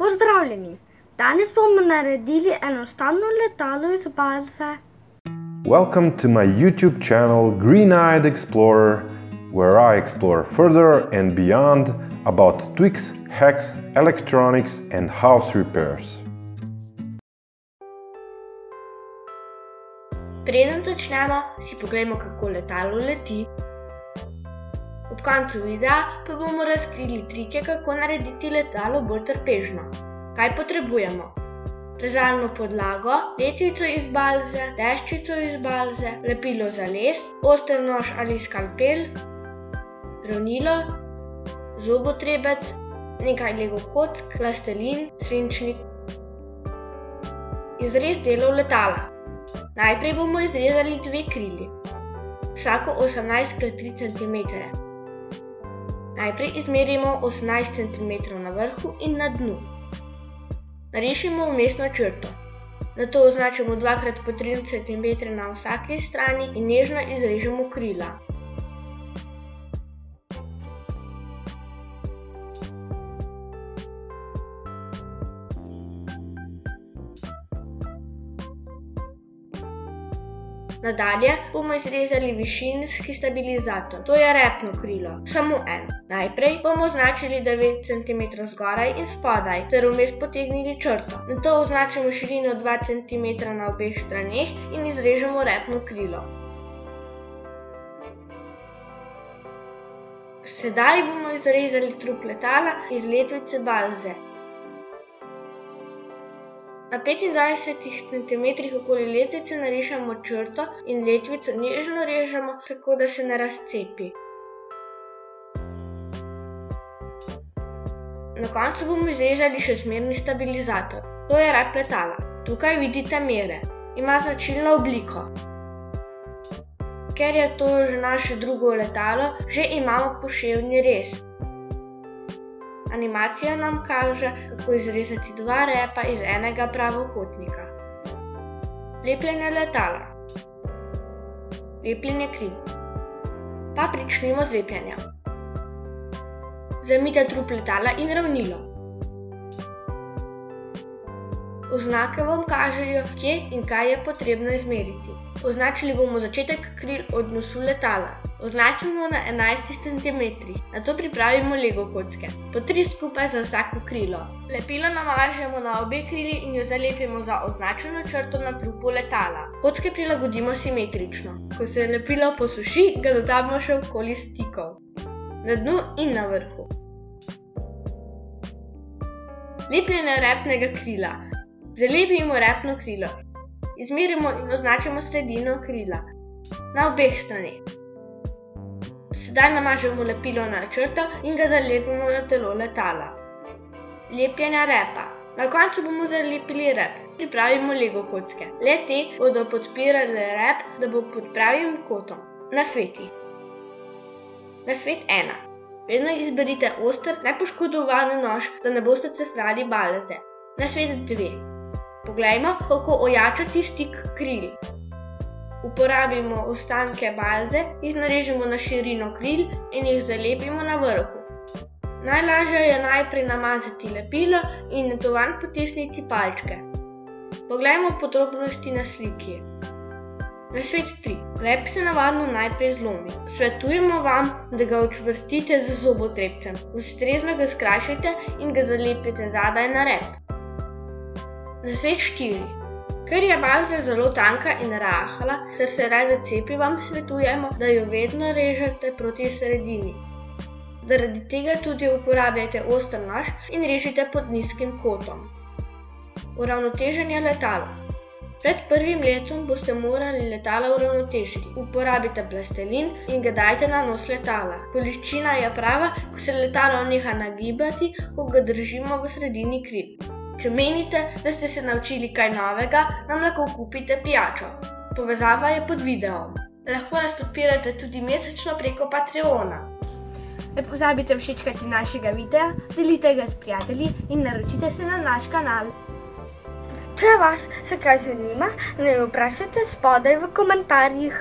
Pozdravljeni! Danes bomo naredili enostavno letalo iz balze. Welcome to my YouTube channel Green Eyed Explorer, where I explore further and beyond about tweaks, hacks, electronics, and house repairs. Preden začnemo, si pogledamo, kako letalo leti. Ob koncu videa pa bomo razkrili trike, kako narediti letalo bolj trpežno. Kaj potrebujemo? Rezalno podlago, letvico iz balze, deščico iz balze, lepilo za les, oster nož ali skalpel, ravnilo, zobotrebec, nekaj lego kock, plastelin, svinčnik. Izrez delov letala. Najprej bomo izrezali dve krili, vsako 18 x 3 cm. Najprej izmerimo 18 cm na vrhu in na dnu. Narišimo umestno črto. Nato označimo 2 x po 3 cm na vsaki strani in nežno izrežemo krila. Nadalje bomo izrezali višinski stabilizator, to je repno krilo, samo en. Najprej bomo označili 9 cm zgoraj in spodaj, ter vmes potegnili črto. Nato označimo širino 2 cm na obeh straneh in izrežemo repno krilo. Sedaj bomo izrezali trup letala iz letvice balze. Na 25 cm okoli letvice narišemo črto in letvico nežno režemo, tako da se ne razcepi. Na koncu bomo izrezali še zmerni stabilizator. To je rep letala. Tukaj vidite mere. Ima značilno obliko. Ker je to že naše drugo letalo, že imamo poševni rez. Animacija nam kaže, kako izrezati dva repa iz enega pravokotnika. Lepljenje letala. Lepljenje kril. Pa pričnimo z lepljenjem. Zamite trup letala in ravnilo. Oznake vam kažejo, kje in kaj je potrebno izmeriti. Označili bomo začetek kril od nosu letala. Označimo na 11 cm, nato pripravimo lego kocke, po 3 skupaj za vsako krilo. Lepilo namažemo na obe krili in jo zalepimo za označeno črto na trupu letala. Kocke prilagodimo simetrično. Ko se lepilo posuši, ga dodamo še okoli stikov. Na dnu in na vrhu. Lepljenje repnega krila. Zalepimo repno krilo. Izmerimo in označimo sredino krila. Na obeh straneh. Sedaj namažemo lepilo na črto in ga zalepimo na telo letala. Lepljenja repa. Na koncu bomo zalepili rep. Pripravimo lego kocke. Le te bodo podpirale rep, da bo pod pravim kotom. Nasveti. Nasvet 1. Vedno izberite oster, nepoškodovan nož, da ne boste cefrali baleze. Nasvet 2. Poglejmo, kako ojačati stik kril. Uporabimo ostanke balze, jih narežemo na širino kril in jih zalepimo na vrhu. Najlažje je najprej namazati lepilo in nato van potisniti palčke. Poglejmo podrobnosti na sliki. Na svet 3. Lep se navadno najprej zlomi. Svetujemo vam, da ga učvrstite z zobotrebcem. Ustrezno ga skrajšajte in ga zalepite zadaj na rep. Na svet 4. Ker je balza zelo tanka in rahla, ter se rada cepi, vam svetujemo, da jo vedno režete proti sredini. Zaradi tega tudi uporabljajte oster nož in režite pod nizkim kotom. Uravnoteženje letala. Pred prvim letom boste morali letala uravnotežiti. Uporabite plastelin in ga dajte na nos letala. Količina je prava, ko se letalo neha nagibati, ko ga držimo v sredini kril. Če menite, da ste se naučili kaj novega, nam lahko kupite pijačo. Povezava je pod videom. Lahko nas podpirate tudi mesečno preko Patreona. Ne pozabite všečkati našega videa, delite ga s prijatelji in naročite se na naš kanal. Če vas še kaj zanima, ne vprašajte spodaj v komentarjih.